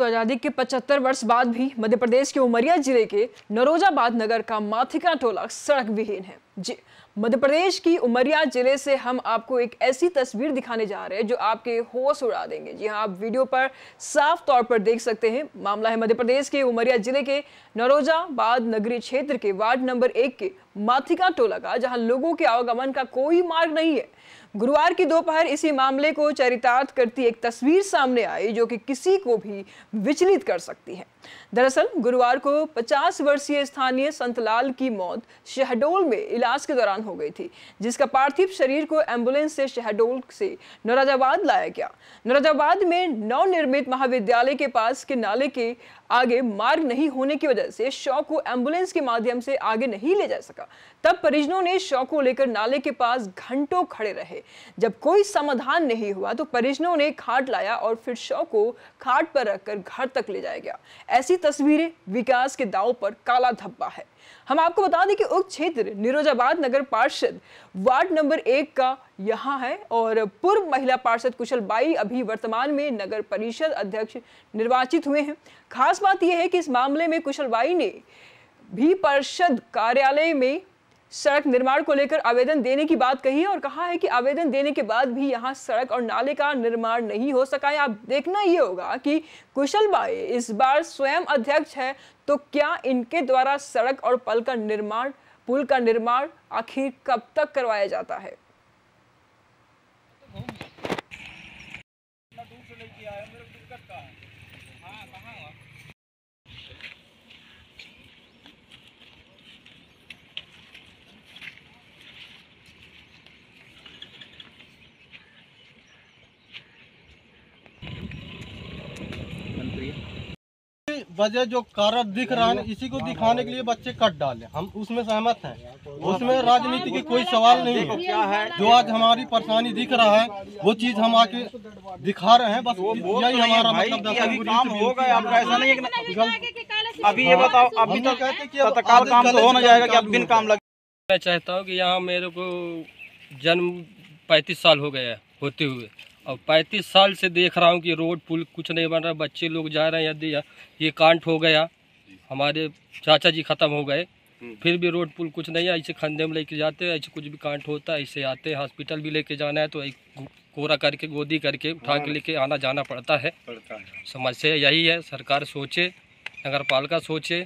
तो आज़ादी के 75 वर्ष बाद भी मध्य प्रदेश के उमरिया ज़िले के नरोजाबाद नगर का माथिका टोला सड़क विहीन है। जी मध्य प्रदेश की उमरिया ज़िले से हम आपको एक ऐसी तस्वीर दिखाने जा रहे हैं जो आपके होश उड़ा देंगे। जी हाँ आप वीडियो पर साफ़ तौर पर देख सकते हैं। मामला है मध्य प्रदेश के उमरिया ज़िले के नरोजाबाद नगरीय क्षेत्र के वार्ड नंबर एक के माथिका टोला का, जहाँ लोगों के आवागमन का कोई मार्ग नहीं है। गुरुवार की दोपहर इसी मामले को चरितार्थ करती एक तस्वीर सामने आई जो कि किसी को भी विचलित कर सकती है। दरअसल, गुरुवार को 50 वर्षीय स्थानीय संतलाल की मौत शहडोल में इलाज के दौरान हो गई थी, जिसका पार्थिव शरीर को एंबुलेंस से शहडोल से नौराजाबाद लाया गया। नौराजाबाद में नवनिर्मित महाविद्यालय के पास के नाले के आगे मार्ग नहीं होने की वजह से शव को एंबुलेंस के माध्यम से आगे नहीं ले जा सका। तब परिजनों ने शव को लेकर नाले के पास घंटों खड़े रहे। जब कोई समाधान नहीं हुआ तो परिजनों ने खाट लाया और फिर शव को खाट पर रखकर घर तक ले जाया गया। ऐसी तस्वीरें विकास के दाव पर काला धब्बा है। हम आपको बता दें कि उक्त क्षेत्र निरोजाबाद नगर पार्षद वार्ड नंबर एक का यहाँ है और पूर्व महिला पार्षद कुशल बाई अभी वर्तमान में नगर परिषद अध्यक्ष निर्वाचित हुए हैं। खास बात यह है कि इस मामले में कुशल बाई ने भी पार्षद कार्यालय में सड़क निर्माण को लेकर आवेदन देने की बात कही है और कहा है कि आवेदन देने के बाद भी यहाँ सड़क और नाले का निर्माण नहीं हो सका है। आप देखना ये होगा कि कुशल बाई इस बार स्वयं अध्यक्ष है तो क्या इनके द्वारा सड़क और पल का निर्माण, पुल का निर्माण आखिर कब तक करवाया जाता है? वजह जो कारण दिख रहा है इसी को दिखाने के लिए बच्चे कट डाले। हम उसमें सहमत हैं। उसमें राजनीति की कोई सवाल नहीं है। जो आज हमारी परेशानी दिख रहा है वो चीज़ हम आके दिखा रहे हैं बस यही हमारा मतलब अभी काम हो आपका ऐसा नहीं है अभी ये बताओ अभी तक तो कहते हैं कि तत्काल काम तो हो ना जाएगा कि अब बिन काम लगे मैं चाहता हूँ कि यहाँ मेरे को जन्म पैंतीस साल हो गया है होते हुए। और पैंतीस साल से देख रहा हूँ कि रोड पुल कुछ नहीं बन रहा बच्चे लोग जा रहे हैं यदि ये कांट हो गया हमारे चाचा जी ख़त्म हो गए फिर भी रोड पुल कुछ नहीं है ऐसे खंधे में लेके जाते हैं ऐसे कुछ भी कांट होता है ऐसे आते हैं हॉस्पिटल भी लेके जाना है तो एक कोरा करके गोदी करके उठा के लेके आना जाना पड़ता है। समस्या यही है सरकार सोचे नगर पालिका सोचे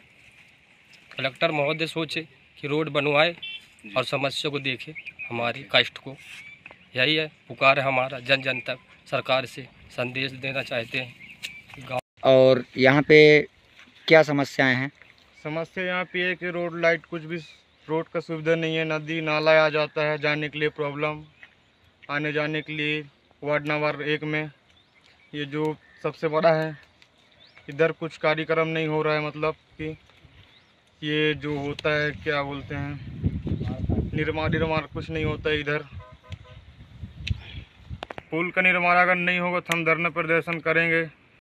कलेक्टर महोदय सोचे कि रोड बनवाए और समस्या को देखे हमारे कष्ट को। यही है पुकार है हमारा जन जन तक सरकार से संदेश देना चाहते हैं। गाँव और यहाँ पे क्या समस्याएँ हैं? समस्या यहाँ पे है कि रोड लाइट कुछ भी रोड का सुविधा नहीं है नदी नाला आ जाता है जाने के लिए प्रॉब्लम आने जाने के लिए वार्ड नंबर एक में। ये जो सबसे बड़ा है इधर कुछ कार्यक्रम नहीं हो रहा है मतलब कि ये जो होता है क्या बोलते हैं निर्माण निर्माण कुछ नहीं होता है इधर। पुल का निर्माण अगर नहीं होगा तो हम धरना प्रदर्शन करेंगे।